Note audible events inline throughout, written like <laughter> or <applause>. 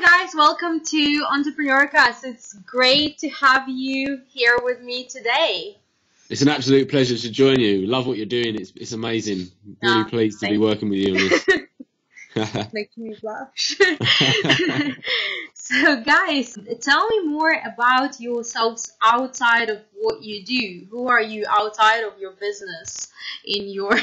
Hi guys, welcome to Entrepreneurcast. It's great to have you here with me today. It's an absolute pleasure to join you. Love what you're doing. It's it's amazing. Really Ah, pleased to be working with you on this. <laughs> <laughs> Making me blush. <laughs> so guys, tell me more about yourselves outside of what you do. Who are you outside of your business in your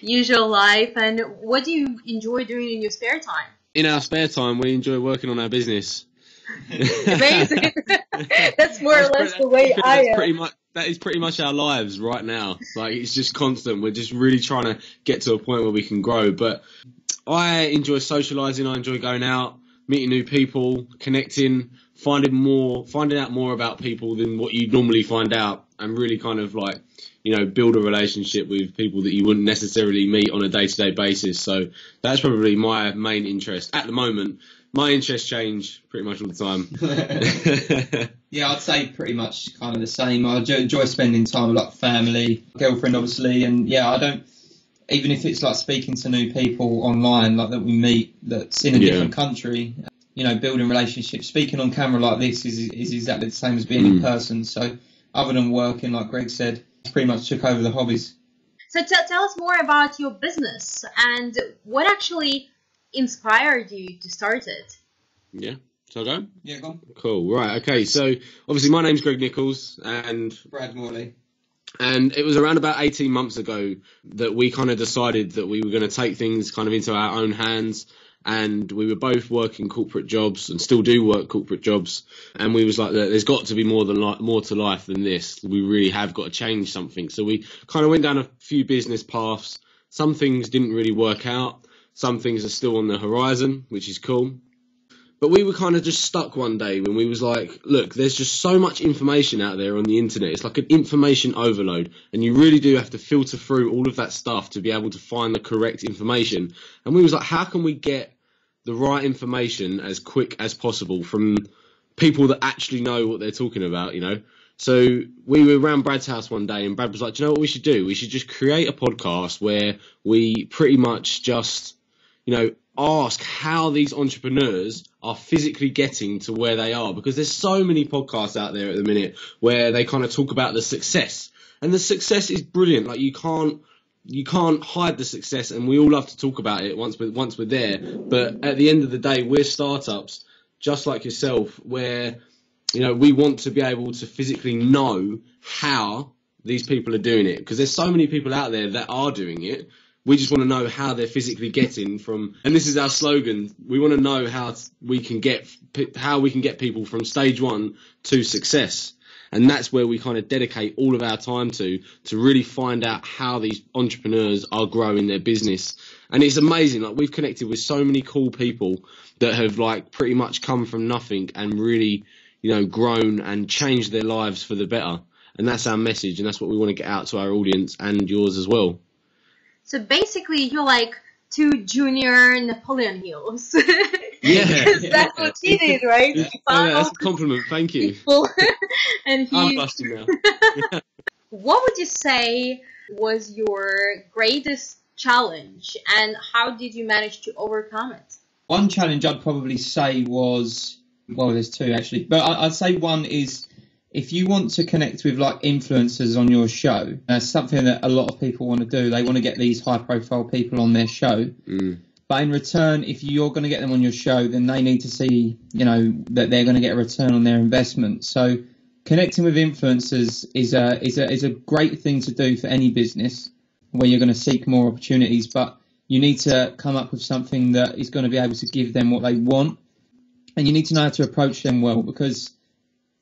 usual life and what do you enjoy doing in your spare time? In our spare time, we enjoy working on our business. <laughs> Amazing. <laughs> That's more or less pretty- the way I that's am. Pretty much, that is pretty much our lives right now. Like it's just constant. We're just really trying to get to a point where we can grow. But I enjoy socialising. I enjoy going out, meeting new people, connecting, finding more, finding out more about people than what you normally find out, and really kind of like you know build a relationship with people that you wouldn't necessarily meet on a day-to-day basis. So that's probably my main interest at the moment. My interests change pretty much all the time. <laughs> <laughs> Yeah, I'd say pretty much kind of the same. I enjoy spending time with like family, girlfriend, obviously, and yeah, I don't. Even if it's like speaking to new people online, like that we meet, that's in a Yeah. different country, you know, building relationships. Speaking on camera like this is is exactly the same as being in Mm. person. So, other than working, like Greg said, pretty much took over the hobbies. So t- tell us more about your business and what actually inspired you to start it. yeah. So I go. Yeah, go on. Cool. Right. Okay. So obviously my name's Greg Nicholls, and Brad Morley. and it was around about 18 months ago that we kind of decided that we were going to take things kind of into our own hands. And we were both working corporate jobs and still do work corporate jobs. And we was like, there's got to be more than li- more to life than this. We really have got to change something. So we kind of went down a few business paths. Some things didn't really work out. Some things are still on the horizon, which is cool. But we were kind of just stuck one day when we was like, look, there's just so much information out there on the internet. It's like an information overload, and you really do have to filter through all of that stuff to be able to find the correct information. And we was like, how can we get the right information as quick as possible from people that actually know what they're talking about, you know? So we were around Brad's house one day, and Brad was like, "Do you know what we should do? We should just create a podcast where we pretty much just, you know, ask how these entrepreneurs are physically getting to where they are because there's so many podcasts out there at the minute where they kind of talk about the success and the success is brilliant like you can't you can't hide the success and we all love to talk about it once we're once we're there. But at the end of the day we're startups just like yourself where you know we want to be able to physically know how these people are doing it. Because there's so many people out there that are doing it. We just want to know how they're physically getting from, and this is our slogan. We want to know how we can get how we can get people from stage one to success, and that's where we kind of dedicate all of our time to to really find out how these entrepreneurs are growing their business. And it's amazing. Like we've connected with so many cool people that have like pretty much come from nothing and really, you know, grown and changed their lives for the better. And that's our message, and that's what we want to get out to our audience and yours as well. So basically, you're like two junior Napoleon Hills. <laughs> Yeah. <laughs> 'Cause that's what he did, right? He Yeah, found all that's a compliment. Thank you. people, <laughs> and I'm he. busting now. <laughs> What would you say was your greatest challenge, and how did you manage to overcome it? One challenge I'd probably say was, well, there's two actually, but I- I'd say one is if you want to connect with like influencers on your show, that's something that a lot of people want to do. They want to get these high profile people on their show. Mm. But in return, if you're going to get them on your show, then they need to see, you know, that they're going to get a return on their investment. So connecting with influencers is a is a is a great thing to do for any business where you're going to seek more opportunities. But you need to come up with something that is going to be able to give them what they want, and you need to know how to approach them well because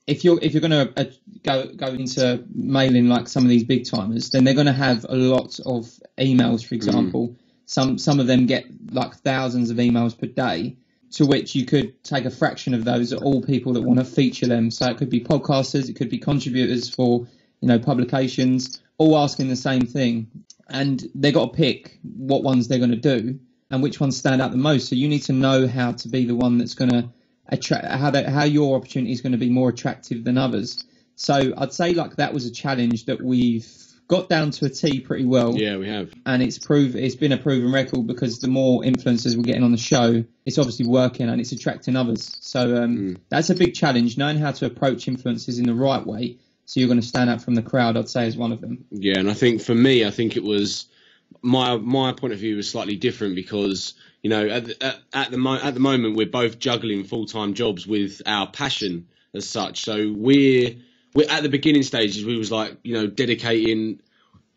if you're if you're going to uh, go go into mailing like some of these big timers, then they're going to have a lot of emails, for example. Some some of them get like thousands of emails per day, to which you could take a fraction of those are all people that want to feature them. So it could be podcasters, it could be contributors for you know publications, all asking the same thing, and they got to pick what ones they're going to do and which ones stand out the most. So you need to know how to be the one that's going to attract how that how your opportunity is going to be more attractive than others. So I'd say like that was a challenge that we've got down to a T pretty well. Yeah, we have. and it's prove it's been a proven record because the more influencers we're getting on the show, it's obviously working and it's attracting others. So um, Mm. that's a big challenge. Knowing how to approach influencers in the right way, so you're going to stand out from the crowd. I'd say is one of them. Yeah, and I think for me, I think it was my my point of view was slightly different because you know at the, at, at the mo- at the moment we're both juggling full time jobs with our passion as such. So we're we're at the beginning stages. We was like you know dedicating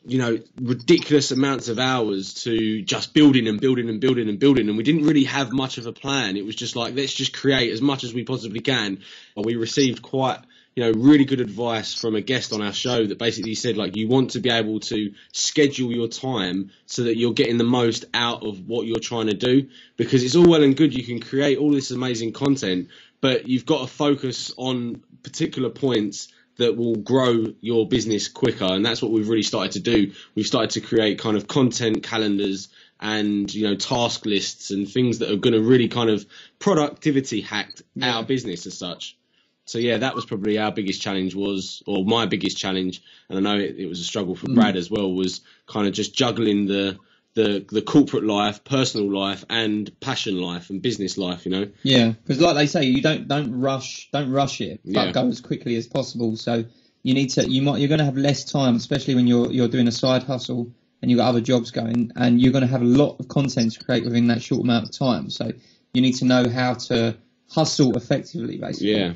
you know ridiculous amounts of hours to just building and building and building and building, and we didn't really have much of a plan. It was just like let's just create as much as we possibly can. And we received quite you know, really good advice from a guest on our show that basically said like you want to be able to schedule your time so that you're getting the most out of what you're trying to do because it's all well and good you can create all this amazing content but you've got to focus on particular points that will grow your business quicker. And that's what we've really started to do. We've started to create kind of content calendars and you know task lists and things that are going to really kind of productivity hack our business as such. So yeah, that was probably our biggest challenge was, or my biggest challenge, and I know it, it was a struggle for mm. Brad as well, was kind of just juggling the the the corporate life, personal life, and passion life and business life. You know. Yeah, because like they say, you don't don't rush don't rush it, but Yeah. go as quickly as possible. So you need to you might you're going to have less time, especially when you're you're doing a side hustle and you've got other jobs going, and you're going to have a lot of content to create within that short amount of time. So you need to know how to hustle effectively, basically. Yeah.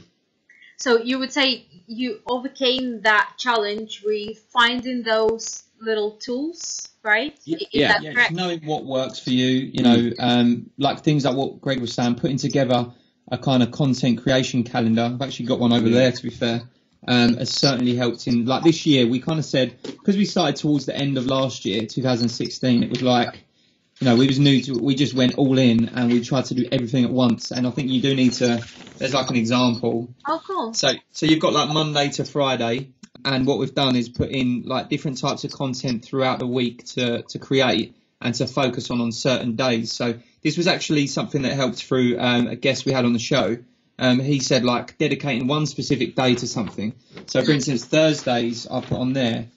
So you would say you overcame that challenge with finding those little tools, right? Y- Is yeah. that Yeah, correct? just knowing what works for you, you know, um, like things like what Greg was saying, putting together a kind of content creation calendar. I've actually got one over Yeah. there, to be fair. Um, has certainly helped in like this year. We kind of said because we started towards the end of last year, 2016. It was like, you know, we was new to. We just went all in and we tried to do everything at once. And I think you do need to. There's like an example. Oh, cool. So, so you've got like Monday to Friday, and what we've done is put in like different types of content throughout the week to to create and to focus on on certain days. So this was actually something that helped through um, a guest we had on the show. Um, he said like dedicating one specific day to something. So for instance, Thursdays I put on there,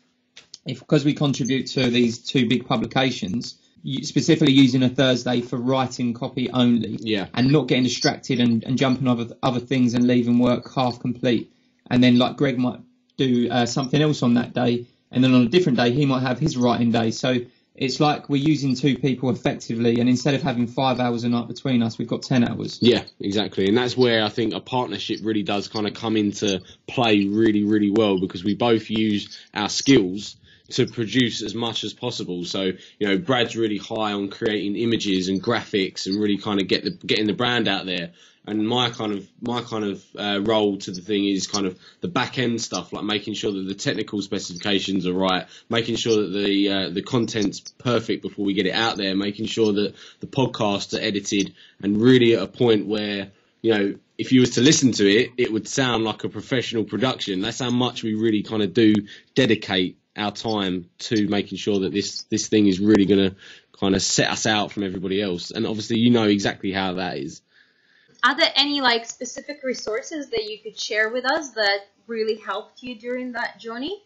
if because we contribute to these two big publications, specifically using a Thursday for writing copy only Yeah. and not getting distracted and, and jumping over other things and leaving work half complete. And then like Greg might do uh, something else on that day, and then on a different day he might have his writing day. So it's like we're using two people effectively, and instead of having five hours a night between us, we've got ten hours. Yeah, exactly. And that's where I think a partnership really does kind of come into play really, really well because we both use our skills to produce as much as possible. So, you know, Brad's really high on creating images and graphics and really kind of get the getting the brand out there. And my kind of my kind of uh, role to the thing is kind of the back end stuff, like making sure that the technical specifications are right, making sure that the uh, the content's perfect before we get it out there, making sure that the podcasts are edited and really at a point where you know if you was to listen to it, it would sound like a professional production. That's how much we really kind of do dedicate our time to making sure that this this thing is really going to kind of set us out from everybody else. And obviously, you know exactly how that is. Are there any like specific resources that you could share with us that really helped you during that journey?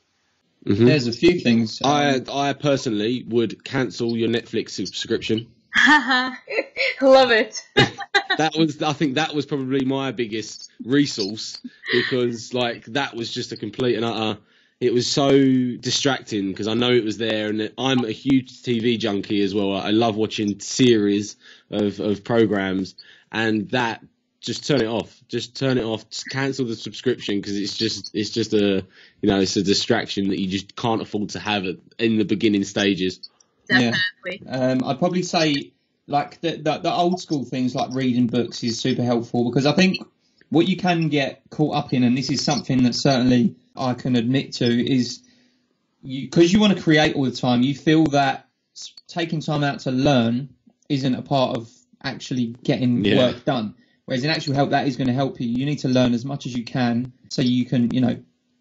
Mhm. There's a few things. um, I I personally would cancel your Netflix subscription. <laughs> Love it. <laughs> That was I think that was probably my biggest resource because like that was just a complete and utter. It was so distracting because I know it was there, and I'm a huge TV junkie as well. I love watching series of of programs, and that just turn it off. Just turn it off. Just cancel the subscription because it's just it's just a you know it's a distraction that you just can't afford to have at, in the beginning stages. Yeah. Um, I'd probably say like the, the the old school things like reading books is super helpful because I think what you can get caught up in, and this is something that certainly I can admit to, is because you want to create all the time. You feel that taking time out to learn isn't a part of actually getting Yeah. work done. Whereas in actual help, that is going to help you. You need to learn as much as you can so you can, you know,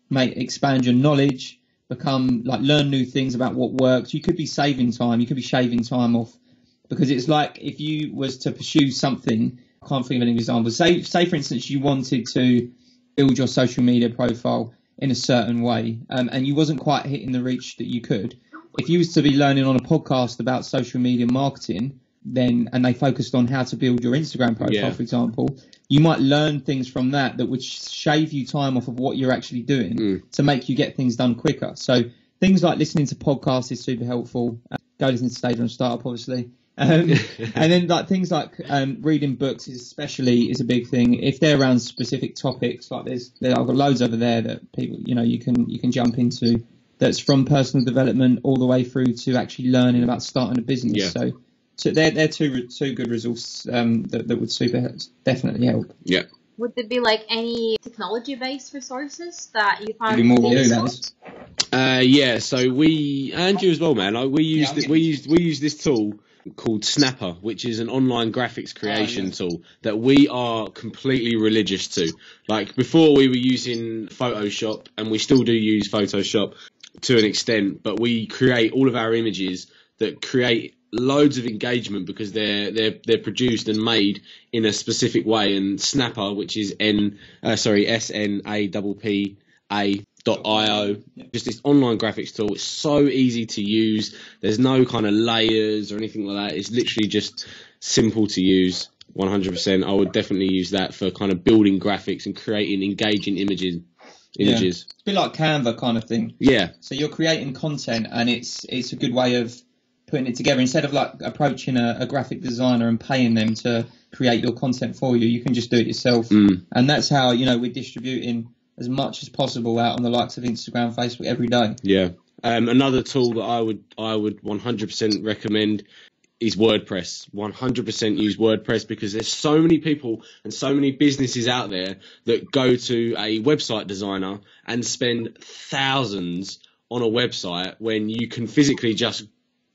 make expand your knowledge, become like learn new things about what works. You could be saving time. You could be shaving time off because it's like if you was to pursue something. I can't think of any examples. Say, say for instance, you wanted to build your social media profile in a certain way, um, and you wasn't quite hitting the reach that you could. If you was to be learning on a podcast about social media marketing, then and they focused on how to build your Instagram profile, Yeah. for example, you might learn things from that that would shave you time off of what you're actually doing Mm. to make you get things done quicker. So things like listening to podcasts is super helpful. Uh, go listen to Stage One Startup, obviously. <laughs> Um, <laughs> and then like things like um, reading books is especially is a big thing. If they're around specific topics, like there's there, I've got loads over there that people you know you can you can jump into. That's from personal development all the way through to actually learning about starting a business. Yeah. So, so they're they're two two good resources um, that that would super definitely help. Yeah. Would there be like any technology-based resources that you find? Maybe more than you, useful? that is. Uh, yeah, so we and you as well, man. Like we used I'm it, we used we used this tool called Snappa, which is an online graphics creation yeah. tool that we are completely religious to. Like before, we were using Photoshop, and we still do use Photoshop to an extent, but we create all of our images that create loads of engagement because they're they're they're produced and made in a specific way. And Snappa, which is N uh, sorry S N A P P A dot io just this online graphics tool. It's so easy to use. There's no kind of layers or anything like that. It's literally just simple to use 100% i would definitely use that for kind of building graphics and creating engaging images images. It's a bit like Canva kind of thing. yeah. So you're creating content, and it's it's a good way of putting it together. Instead of like approaching a, a graphic designer and paying them to create your content for you, you can just do it yourself. Mm. And that's how you know we're distributing as much as possible out on the likes of Instagram, Facebook every day. Yeah. Um, another tool that I would I would 100% recommend is WordPress. 100% use WordPress because there's so many people and so many businesses out there that go to a website designer and spend thousands on a website when you can physically just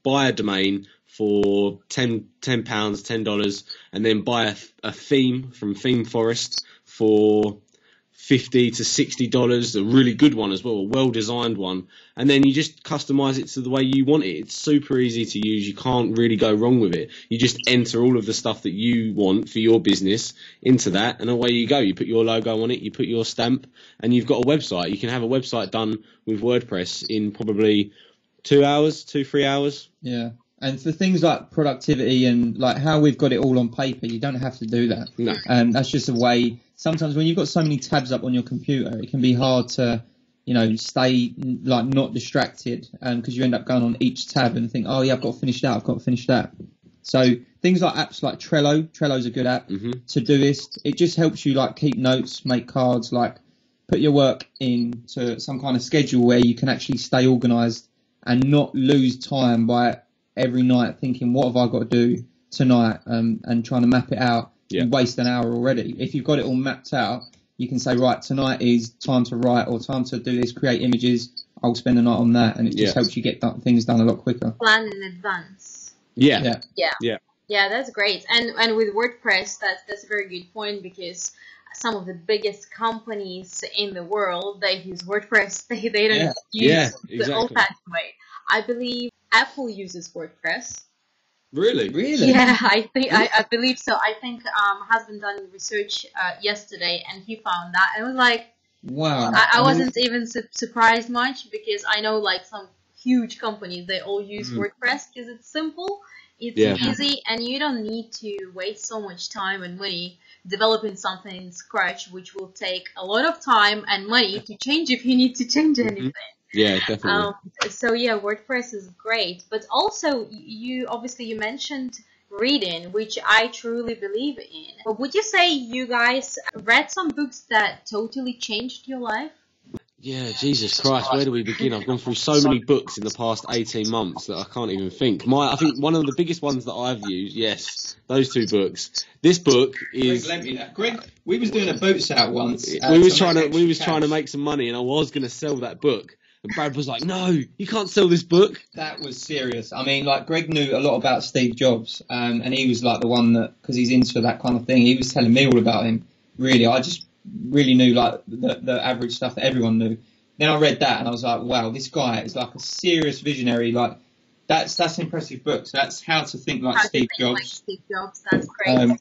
buy a domain for 10 10 pounds, ten dollars, and then buy a, a theme from Theme Forest for fifty to sixty dollars, a really good one as well, a well designed one, and then you just customize it to the way you want it. It's super easy to use. You can't really go wrong with it. You just enter all of the stuff that you want for your business into that, and away you go. You put your logo on it, you put your stamp, and you've got a website. You can have a website done with WordPress in probably two hours, two three hours. Yeah. And for things like productivity and like how we've got it all on paper, you don't have to do that. No. Um, that's just a way. Sometimes when you've got so many tabs up on your computer, it can be hard to, you know, stay like not distracted because you end up going on each tab and think, oh yeah, I've got to finish that, I've got to finish that. So things like apps like Trello, Trello's a good app. Mhm. Todoist, it just helps you like keep notes, make cards, like put your work into some kind of schedule where you can actually stay organised and not lose time by every night thinking, what have I got to do tonight, um, and trying to map it out. Yeah. You waste an hour already. If you've got it all mapped out, you can say, right, tonight is time to write or time to do this, create images. I'll spend the night on that, and it just Yeah. helps you get done, things done a lot quicker. Plan in advance. Yeah. Yeah. Yeah. Yeah. Yeah, that's great. And and with WordPress, that's that's a very good point because some of the biggest companies in the world they use WordPress. <laughs> They they don't Yeah. use Yeah, the exactly. old-fashioned way. I believe Apple uses WordPress. Really? Really? Yeah, <laughs> I think I, I believe so. I think um husband done research uh, yesterday and he found that and it was like Wow. I, I wasn't even su- surprised much because I know like some huge companies they all use Mhm. WordPress because it's simple, it's Yeah. easy, and you don't need to waste so much time and money developing something in scratch, which will take a lot of time and money to change if you need to change Mhm. anything. Yeah, definitely. Um, so yeah, WordPress is great, but also you obviously you mentioned reading, which I truly believe in. But would you say you guys read some books that totally changed your life? Yeah, Jesus Christ, where do we begin? I've gone through so many books in the past 18 months that I can't even think. My, I think one of the biggest ones that I've used, yes, those two books. This book is, Greg, we was doing a boots sale once. uh, we was trying to, we was trying to make some money and I was going to sell that book. And Brad was like, no, you can't sell this book. That was serious. I mean, like Greg knew a lot about Steve Jobs, um, and he was like the one that because he's into that kind of thing. He was telling me all about him. Really, I just really knew like the, the average stuff that everyone knew. Then I read that and I was like, wow, this guy is like a serious visionary. Like that's that's an impressive book. So that's how to think like Steve think like Jobs. Steve Jobs, that's great. Um,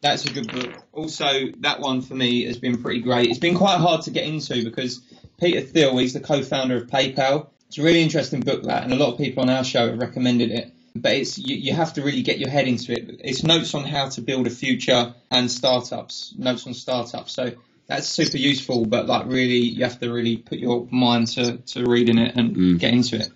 that's a good book. Also, that one for me has been pretty great. It's been quite hard to get into because Peter Thiel. He's the co-founder of PayPal. It's a really interesting book that, and a lot of people on our show have recommended it. But it's you, you have to really get your head into it. It's notes on how to build a future and startups. Notes on startups. So that's super useful. But like really, you have to really put your mind to, to reading it and Mm. get into it.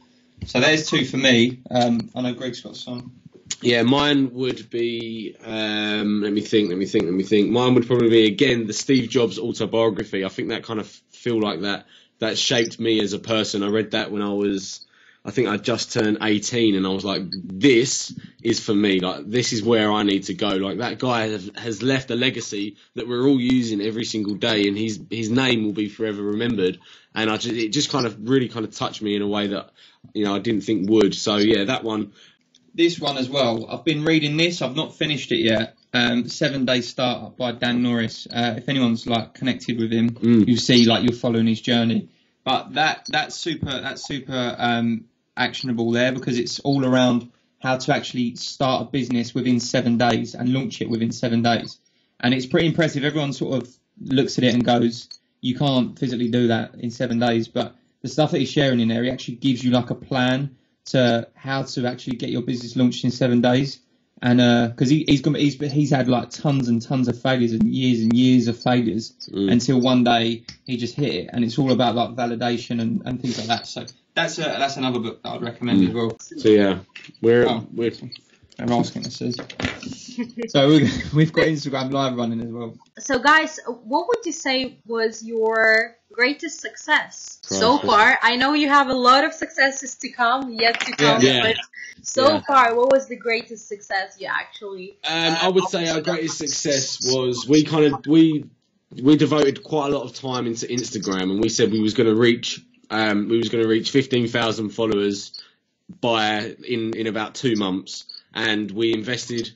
So there's two for me. Um, I know Greg's got some. Yeah, mine would be. Um, let me think. Let me think. Let me think. Mine would probably be again the Steve Jobs autobiography. I think that kind of feel like that. That shaped me as a person. I read that when I was. I think I just turned 18, and I was like, "This is for me. Like, this is where I need to go." Like that guy has, left a legacy that we're all using every single day, and his his name will be forever remembered. And I just, it just kind of really kind of touched me in a way that you know I didn't think would. So yeah, that one. this one as well. I've been reading this. I've not finished it yet. Um, Seven Day Startup by Dan Norris. Uh, if anyone's like connected with him, Mm. you see like you're following his journey. But that that's super that's super um, actionable there because it's all around how to actually start a business within seven days and launch it within seven days. And it's pretty impressive. Everyone sort of looks at it and goes, "You can't physically do that in seven days." But the stuff that he's sharing in there, he actually gives you like a plan to how to actually get your business launched in seven days. And because he, he's gonna, he's he's had like tons and tons of failures and years and years of failures Mm. until one day he just hit it, and it's all about like validation and, and things like that. So that's a, that's another book that I'd recommend Mm. as well. So yeah, we're Oh. we're They're asking us. this. <laughs> so we, we've got Instagram live running as well. So, guys, what would you say was your greatest success Christ, so far? I know you have a lot of successes to come, yet to come, Yeah. but so Yeah. far, what was the greatest success you actually? Um, I would say our greatest success was we kind of we we devoted quite a lot of time into Instagram, and we said we was going to reach um, we was going to reach fifteen thousand followers by in in about two months, and we invested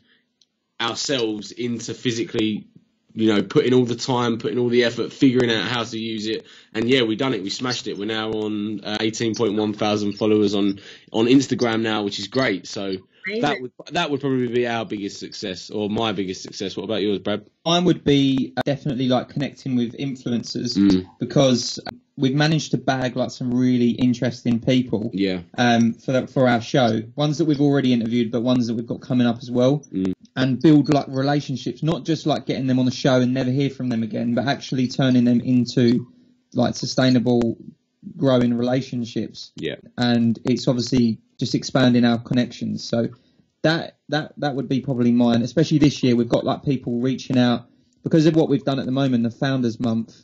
ourselves into physically. You know, putting all the time, putting all the effort, figuring out how to use it, and yeah, we done it. We smashed it. We're now on uh, 18.1 thousand followers on on Instagram now, which is great. So that would that would probably be our biggest success or my biggest success. What about yours, Brad? Mine would be uh, definitely like connecting with influencers Mm, because we've managed to bag like some really interesting people yeah, um, for the, for our show. Ones that we've already interviewed, but ones that we've got coming up as well, Mm. and build like relationships. Not just like getting them on the show and never hear from them again, but actually turning them into like sustainable, growing relationships. yeah, And it's obviously just expanding our connections. So that that that would be probably mine. Especially this year, we've got like people reaching out because of what we've done at the moment, the Founders Month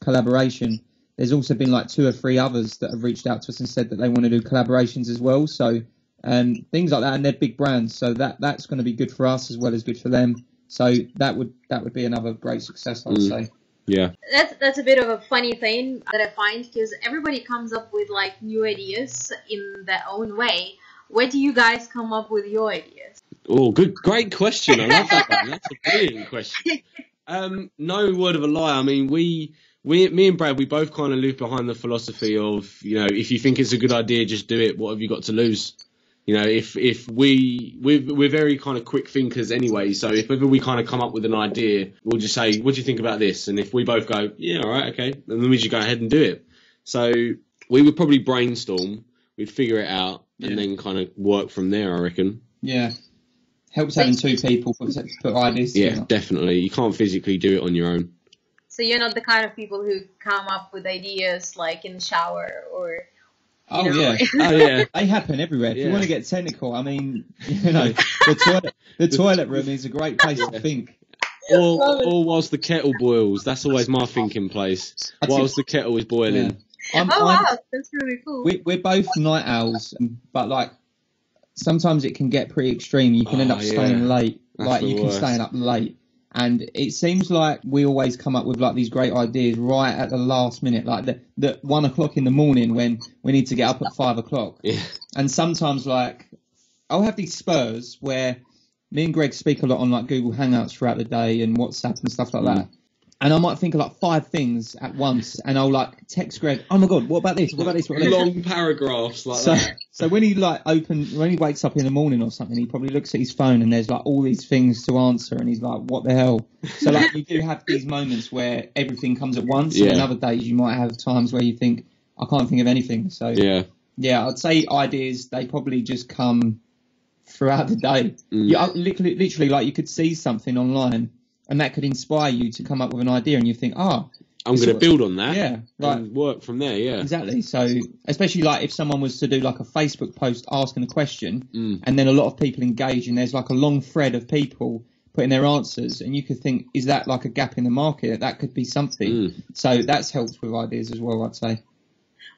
collaboration. There's also been like two or three others that have reached out to us and said that they want to do collaborations as well. So um, things like that, and they're big brands, so that that's going to be good for us as well as good for them. So that would that would be another great success, I'd Mm. say. yeah. That's that's a bit of a funny thing that I find because everybody comes up with like new ideas in their own way. Where do you guys come up with your ideas? Oh, good, great question. I love that one. That's a <laughs> brilliant question. Um, no word of a lie. I mean, we, we, me and Brad, we both kind of live behind the philosophy of, you know, if you think it's a good idea, just do it. What have you got to lose? You know, if if we we're, we're very kind of quick thinkers anyway, so if ever we kind of come up with an idea, we'll just say, "What do you think about this?" And if we both go, "Yeah, all right, okay," then we just go ahead and do it. So we would probably brainstorm, we'd figure it out, and then kind of work from there. I reckon. Yeah, helps having two people put put ideas Yeah, definitely. You can't physically do it on your own. So you're not the kind of people who come up with ideas like in the shower or. Oh know, yeah. <laughs> Oh yeah, They happen everywhere. If you want to get technical, I mean, you know, the toilet, the toilet room is a great place to think. or or whilst the kettle boils. That's always my thinking place. Whilst the kettle is boiling. I'm, oh I'm- wow, that's really cool. we, we're both night owls, but like sometimes it can get pretty extreme. You can end Oh, up ah, staying late. That's like the you can worst. stay up late. And it seems like we always come up with like these great ideas right at the last minute, like the, the one o'clock in the morning when we need to get up at five o'clock. Yeah. And sometimes like I'll have these spurs where me and Greg speak a lot on like Google Hangouts throughout the day and WhatsApp and stuff like Mm. that. And I might think of like five things at once, and I'll like text Greg, "Oh my god, what about this? What about this? What about this?" Long paragraphs like So, that. So when he like open when he wakes up in the morning or something, he probably looks at his phone and there's like all these things to answer, and he's like, "What the hell?" So like you do have these moments where everything comes at once, Yeah. and other days you might have times where you think, "I can't think of anything." So Yeah. yeah, I'd say ideas they probably just come throughout the day. Mm. You, uh, literally, literally, like you could see something online, and that could inspire you to come up with an idea, and you think, "Oh, I'm going to build on that. yeah, right." And work from there. Yeah. Exactly. So, especially like if someone was to do like a Facebook post asking a question, Mm. and then a lot of people engage, and there's like a long thread of people putting their answers, and you could think, is that like a gap in the market? That could be something. Mm. So that's helped with ideas as well, I'd say.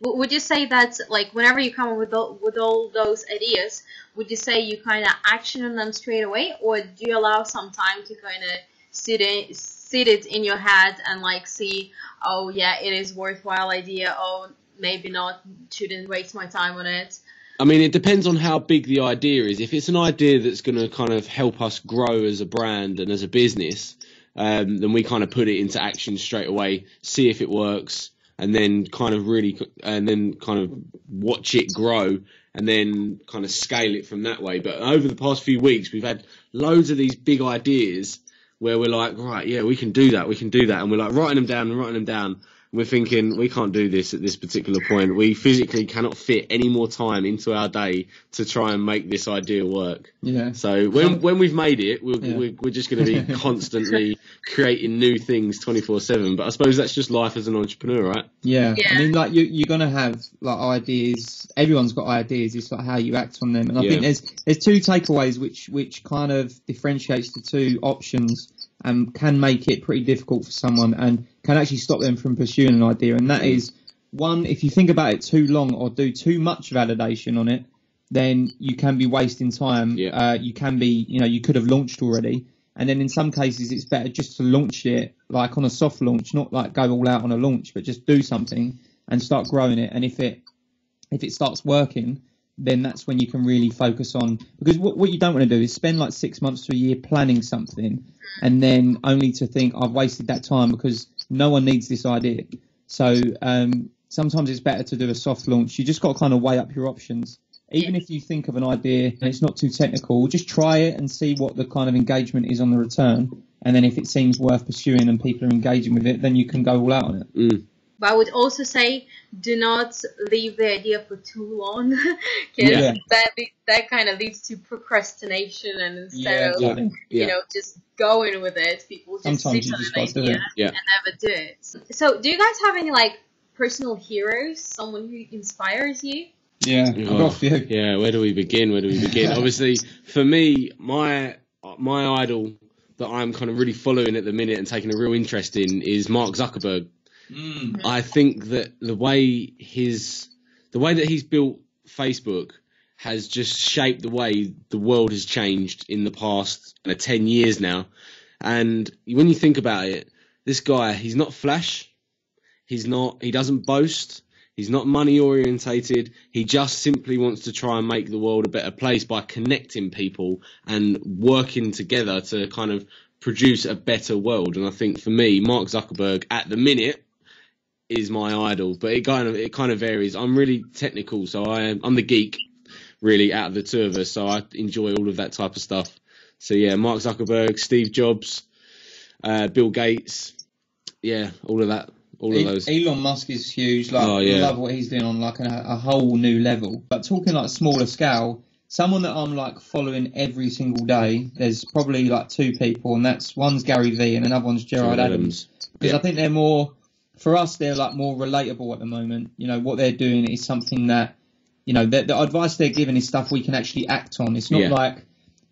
Would you say that like whenever you come up with all, with all those ideas, would you say you kind of action on them straight away, or do you allow some time to kind of sit in, sit it in your head and like see, oh yeah, it is worthwhile idea. Oh, maybe not. Shouldn't waste my time on it. I mean, it depends on how big the idea is. If it's an idea that's going to kind of help us grow as a brand and as a business, um, then we kind of put it into action straight away, see if it works, and then kind of really, and then kind of watch it grow, and then kind of scale it from that way. But over the past few weeks, we've had loads of these big ideas where we're like, right, yeah, we can do that, we can do that, and we're like writing them down and writing them down. We're thinking we can't do this at this particular point. We physically cannot fit any more time into our day to try and make this idea work. Yeah. So when <laughs> when we've made it, we're Yeah. we're, we're just going to be <laughs> constantly creating new things twenty four seven. But I suppose that's just life as an entrepreneur, right? Yeah. Yeah. I mean, like you, you're gonna have like ideas. Everyone's got ideas. It's like how you act on them. And I Yeah. think there's there's two takeaways which which kind of differentiates the two options and can make it pretty difficult for someone and can actually stop them from pursuing an idea. And that is one, if you think about it too long or do too much validation on it, then you can be wasting time. Yeah. Uh, you can be, you know, you could have launched already. And then in some cases, it's better just to launch it like on a soft launch, not like go all out on a launch, but just do something and start growing it. And if it if it starts working, then that's when you can really focus on because what what you don't want to do is spend like six months to a year planning something and then only to think I've wasted that time because no one needs this idea. So um, sometimes it's better to do a soft launch. You just got to kind of weigh up your options. Even if you think of an idea and it's not too technical, just try it and see what the kind of engagement is on the return. And then if it seems worth pursuing and people are engaging with it, then you can go all out on it. Mm. But I would also say do not leave the idea for too long <laughs> because Yeah. that that kind of leads to procrastination and instead of exactly. Yeah. you know just going with it, people just Sometimes sit you on just an do idea it. Yeah. and never do it. So, do you guys have any like personal heroes, someone who inspires you? Yeah, oh, I've got. Yeah, where do we begin? Where do we begin? <laughs> Obviously, for me, my my idol that I'm kind of really following at the minute and taking a real interest in is Mark Zuckerberg. Mm. I think that the way his the way that he's built Facebook has just shaped the way the world has changed in the past uh, 10 years now. And when you think about it, this guy, he's not flash. He's not, he doesn't boast. He's not money orientated. He just simply wants to try and make the world a better place by connecting people and working together to kind of produce a better world. And I think for me, Mark Zuckerberg at the minute is my idol, but it kind of it kind of varies. I'm really technical, so I am I'm the geek really out of the two of us, so I enjoy all of that type of stuff. So yeah, Mark Zuckerberg, Steve Jobs, uh, Bill Gates, yeah, all of that, all of those. Elon Musk is huge. Like, Oh, yeah. love what he's doing on like a, a whole new level. But talking like smaller scale, someone that I'm like following every single day. There's probably like two people, and that's one's Gary Vee and another one's Gerard Gerard Adams. Because Yeah. I think they're more for us. They're like more relatable at the moment. You know what they're doing is something that you know the, the advice they're giving is stuff we can actually act on. It's not Yeah. like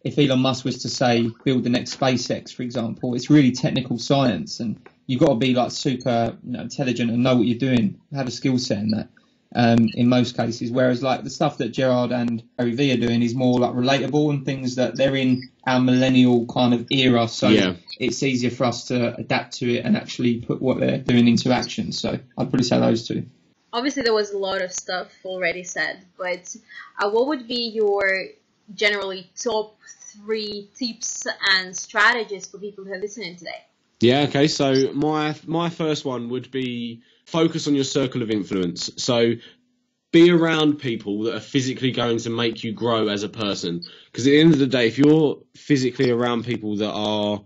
if Elon Musk was to say build the next SpaceX, for example, it's really technical science, and you've got to be like super you know, intelligent and know what you're doing, have a skill set in that. Um, in most cases, whereas like the stuff that Gerard and Gary Vee are doing is more like relatable and things that they're in our millennial kind of era, so Yeah. it's easier for us to adapt to it and actually put what they're doing into action. So I'd probably say those two. Obviously, there was a lot of stuff already said, but uh, what would be your generally top three tips and strategies for people who are listening today? Yeah, okay. So my my first one would be focus on your circle of influence. So be around people that are physically going to make you grow as a person. Because at the end of the day, if you're physically around people that are,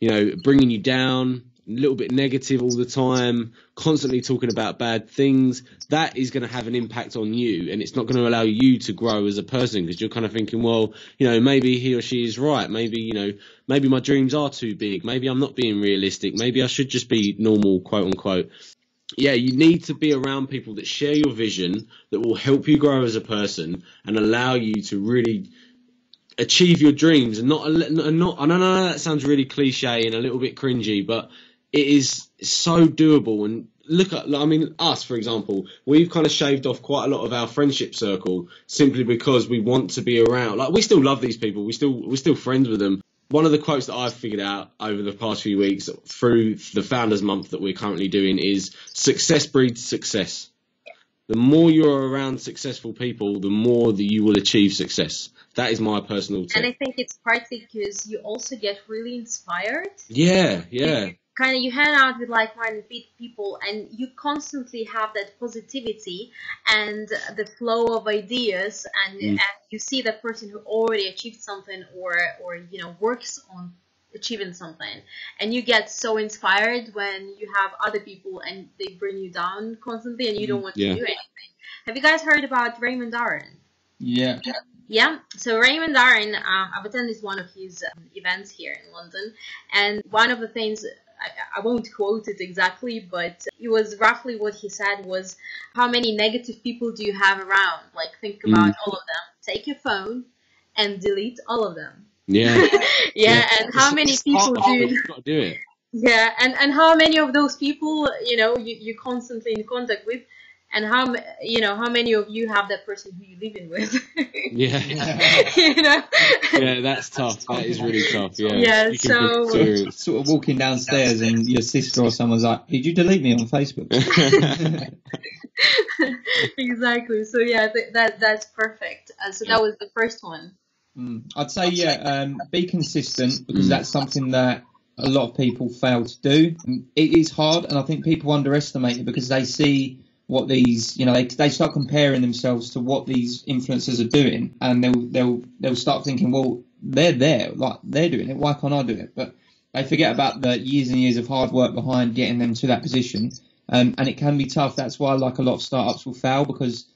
you know, bringing you down, a little bit negative all the time, constantly talking about bad things, that is going to have an impact on you and it's not going to allow you to grow as a person because you're kind of thinking, well, you know, maybe he or she is right. Maybe, you know, maybe my dreams are too big. Maybe I'm not being realistic. Maybe I should just be normal, quote unquote yeah, you need to be around people that share your vision, that will help you grow as a person, and allow you to really achieve your dreams. And not, and. I know that sounds really cliche and a little bit cringy, but it is so doable. And look at, I mean, us for example, we've kind of shaved off quite a lot of our friendship circle simply because we want to be around. Like we still love these people, we still we're still friends with them, one of the quotes that I've figured out over the past few weeks through the Founders Month that we're currently doing is success breeds success. The more you're around successful people, the more that you will achieve success. That is my personal tip. And I think it's partly because you also get really inspired. Yeah, yeah kind of you hang out with like-minded people and you constantly have that positivity and the flow of ideas and, mm. and you see that person who already achieved something or or you know works on achieving something and you get so inspired when you have other people and they bring you down constantly and you don't want yeah. to do anything have you guys heard about raymond Aaron? yeah yeah, so Raymond Aaron, uh, I've attended one of his um, events here in London, and one of the things I, I won't quote it exactly, but it was roughly what he said was, how many negative people do you have around? Like, think mm. about mm. all of them. Take your phone and delete all of them. Yeah. <laughs> yeah, yeah, and how many people do you do it? Yeah, and and how many of those people, you know, you you're constantly in contact with, and how you know how many of you have that person who you're living with? <laughs> Yeah. <laughs> You know? Yeah that's tough. That is really tough yeah. Yeah so sort of walking downstairs and your sister or someone's like did you delete me on facebook? <laughs> Exactly. So yeah th- that that's perfect. Uh, so that was the first one. Mm. i'd say yeah um, be consistent because mm. that's something that a lot of people fail to do. It is hard and i think people underestimate it because they see what these, you know, they, they start comparing themselves to what these influencers are doing, and they'll they'll they'll start thinking, well, they're there, like they're doing it, why can't I do it? But they forget about the years and years of hard work behind getting them to that position, um, and it can be tough. That's why, like a lot of startups will fail because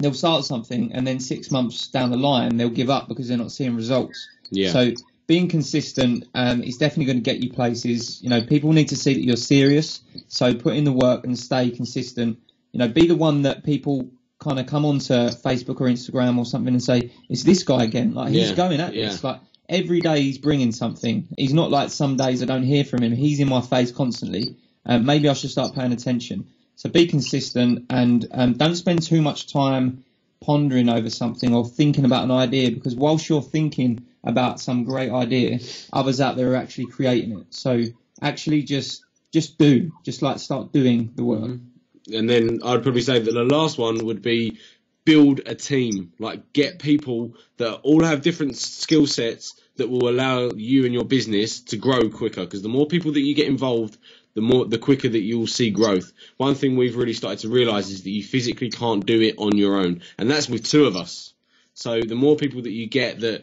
they'll start something and then six months down the line they'll give up because they're not seeing results. Yeah. So being consistent um, is definitely going to get you places. You know, people need to see that you're serious. So put in the work and stay consistent. You know, be the one that people kind of come onto Facebook or Instagram or something and say, "It's this guy again." Like he's yeah, going at yeah. this. Like every day he's bringing something. He's not like some days I don't hear from him. He's in my face constantly. Uh, maybe I should start paying attention. So be consistent and um, don't spend too much time pondering over something or thinking about an idea because whilst you're thinking about some great idea, others out there are actually creating it. So actually just just do, just like start doing the work. Mm-hmm. And then I'd probably say that the last one would be build a team, like get people that all have different skill sets that will allow you and your business to grow quicker. Because the more people that you get involved, the more the quicker that you'll see growth. One thing we've really started to realise is that you physically can't do it on your own, and that's with two of us. So the more people that you get that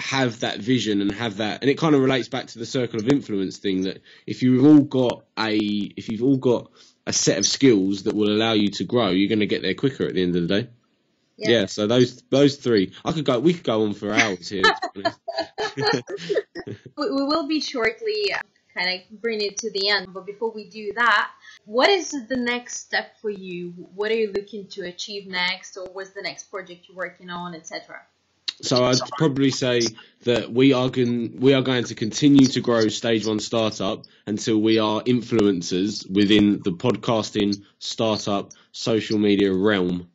have that vision and have that, and it kind of relates back to the circle of influence thing that if you've all got a, if you've all got a set of skills that will allow you to grow, you're going to get there quicker at the end of the day. Yeah. yeah. so those those three, I could go. We could go on for hours here. <laughs> <laughs> we, will be shortly uh, kind of bring it to the end, but before we do that, what is the next step for you? What are you looking to achieve next, or what's the next project you're working on, etc. So I'd probably say that we are going we are going to continue to grow Stage One Startup until we are influencers within the podcasting startup social media realm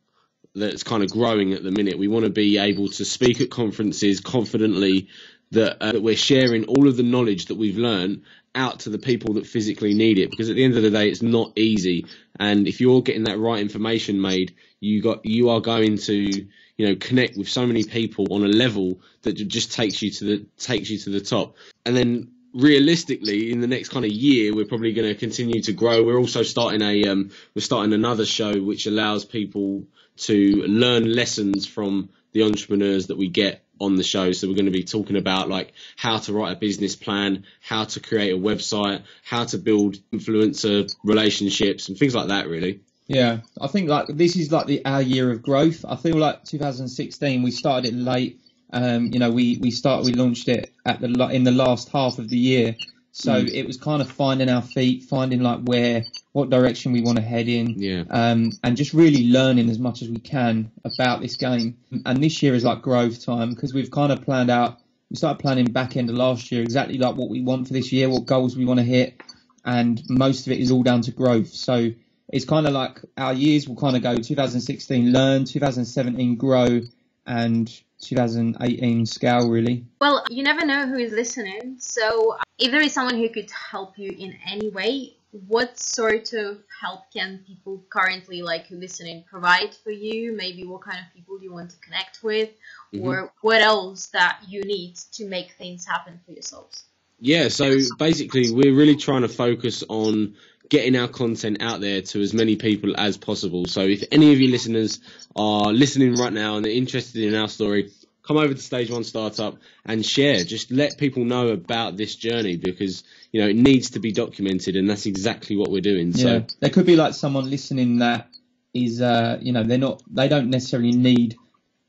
that's kind of growing at the minute. We want to be able to speak at conferences confidently that, uh, that we're sharing all of the knowledge that we've learned out to the people that physically need it because at the end of the day it's not easy and if you're getting that right information made you got you are going to you know, connect with so many people on a level that just takes you to the takes you to the top. And then realistically, in the next kind of year, we're probably going to continue to grow. We're also starting a um, we're starting another show which allows people to learn lessons from the entrepreneurs that we get on the show. So we're going to be talking about like how to write a business plan, how to create a website, how to build influencer relationships and things like that really. Yeah, I think like this is like the our year of growth. I feel like 2016 we started it late. Um, you know, we we start we launched it at the in the last half of the year, so mm. it was kind of finding our feet, finding like where what direction we want to head in, yeah. um, and just really learning as much as we can about this game. And this year is like growth time because we've kind of planned out. We started planning back end of last year exactly like what we want for this year, what goals we want to hit, and most of it is all down to growth. So it's kind of like our years will kind of go 2016 learn, 2017 grow, and 2018 scale really. Well, you never know who is listening, so if there is someone who could help you in any way, what sort of help can people currently like listening provide for you? Maybe what kind of people do you want to connect with, mm-hmm. or what else that you need to make things happen for yourselves? Yeah, so basically, we're really trying to focus on getting our content out there to as many people as possible. So if any of you listeners are listening right now and they're interested in our story, come over to Stage One Startup and share. Just let people know about this journey because you know it needs to be documented, and that's exactly what we're doing. So yeah. there could be like someone listening that is, uh, you know, they're not, they don't necessarily need.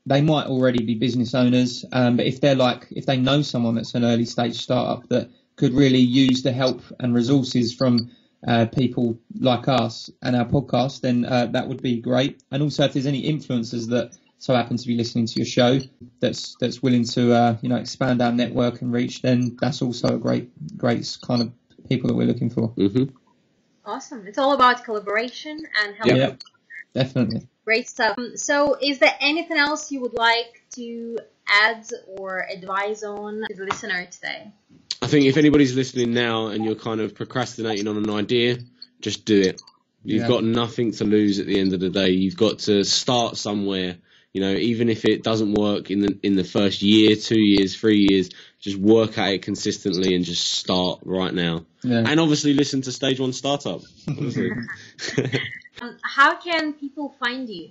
They might already be business owners, um, but if they're like, if they know someone that's an early stage startup that could really use the help and resources from uh, people like us and our podcast, then uh, that would be great. And also, if there's any influencers that so happen to be listening to your show that's that's willing to uh, you know expand our network and reach, then that's also a great great kind of people that we're looking for. Mm-hmm. Awesome! It's all about collaboration and helping. Yeah, definitely. Great stuff. Um, so, is there anything else you would like to add or advise on to the listener today? I think if anybody's listening now and you're kind of procrastinating on an idea, just do it. You've yeah. got nothing to lose at the end of the day. You've got to start somewhere. You know, even if it doesn't work in the in the first year, two years, three years, just work at it consistently and just start right now. Yeah. And obviously listen to Stage One Startup. <laughs> <laughs> um, how can people find you?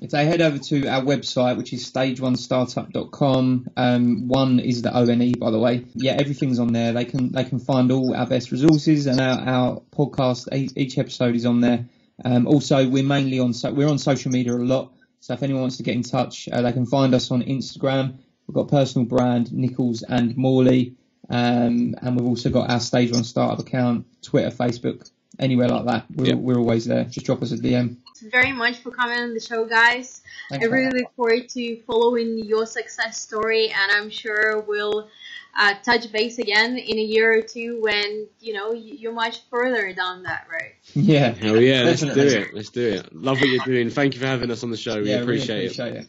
If they head over to our website, which is stageonestartup.com, um, one is the ONE, by the way. Yeah, everything's on there. They can they can find all our best resources and our, our podcast. Each episode is on there. Um, also, we're mainly on so we're on social media a lot. So if anyone wants to get in touch, uh, they can find us on Instagram. We've got personal brand Nicholls and Morley, um, and we've also got our Stage One Startup account, Twitter, Facebook, anywhere like that. We're, yep. we're always there. Just drop us a DM very much for coming on the show, guys. Thanks I really look forward to following your success story, and I'm sure we'll uh, touch base again in a year or two when you know you're much further down that road. Yeah, hell yeah, let's do it. Let's do it. Love what you're doing. Thank you for having us on the show. We yeah, appreciate, really appreciate it. it.